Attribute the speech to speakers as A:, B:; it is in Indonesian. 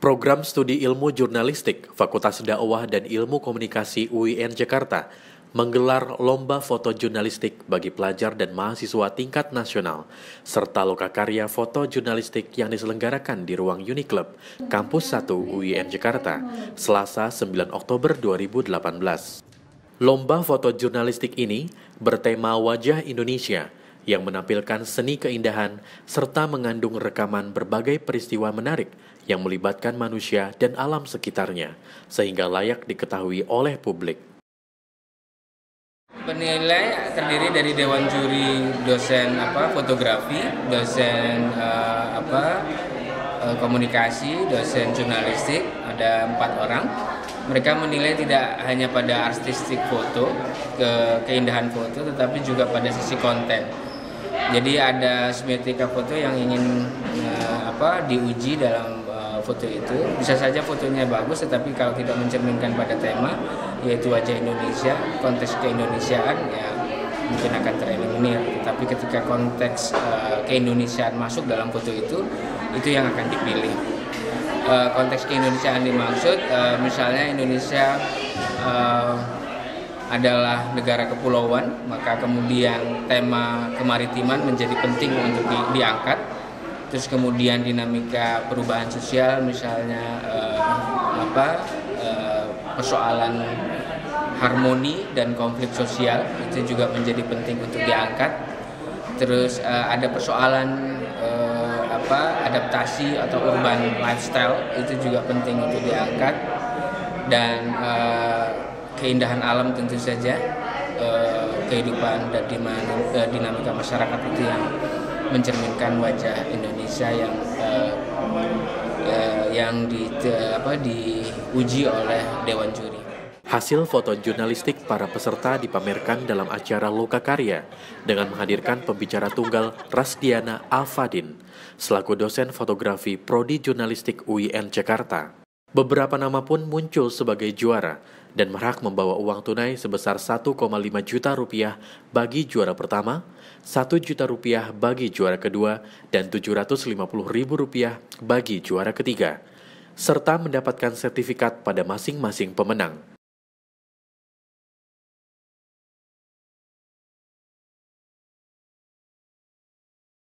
A: Program Studi Ilmu Jurnalistik Fakultas Dakwah dan Ilmu Komunikasi UIN Jakarta menggelar lomba foto jurnalistik bagi pelajar dan mahasiswa tingkat nasional, serta lokakarya foto jurnalistik yang diselenggarakan di ruang Uniclub, Kampus 1 UIN Jakarta, Selasa 9 Oktober 2018. Lomba foto jurnalistik ini bertema Wajah Indonesia yang menampilkan seni keindahan serta mengandung rekaman berbagai peristiwa menarik yang melibatkan manusia dan alam sekitarnya, sehingga layak diketahui oleh publik.
B: Penilai terdiri dari dewan juri dosen apa fotografi, dosen uh, apa uh, komunikasi, dosen jurnalistik, ada empat orang. Mereka menilai tidak hanya pada artistik foto, ke keindahan foto, tetapi juga pada sisi konten. Jadi ada semiotika foto yang ingin uh, apa diuji dalam foto itu. Bisa saja fotonya bagus tetapi kalau tidak mencerminkan pada tema yaitu wajah Indonesia konteks keindonesiaan ya mungkin akan tereliminir. Tetapi ketika konteks uh, keindonesiaan masuk dalam foto itu itu yang akan dipilih. Uh, konteks keindonesiaan dimaksud uh, misalnya Indonesia uh, adalah negara kepulauan maka kemudian tema kemaritiman menjadi penting untuk di, diangkat. Terus kemudian dinamika perubahan sosial misalnya uh, apa uh, persoalan harmoni dan konflik sosial itu juga menjadi penting untuk diangkat. Terus uh, ada persoalan uh, apa adaptasi atau urban lifestyle itu juga penting untuk diangkat. Dan uh, keindahan alam tentu saja uh, kehidupan dan dinamika masyarakat itu yang mencerminkan wajah Indonesia yang uh, yang di apa diuji oleh dewan juri.
A: Hasil foto jurnalistik para peserta dipamerkan dalam acara Loka Karya dengan menghadirkan pembicara tunggal Rasdiana Alfadin selaku dosen fotografi Prodi Jurnalistik UIN Jakarta. Beberapa nama pun muncul sebagai juara dan berhak membawa uang tunai sebesar 1,5 juta rupiah bagi juara pertama, 1 juta rupiah bagi juara kedua, dan 750 ribu rupiah bagi juara ketiga, serta mendapatkan sertifikat pada masing-masing pemenang.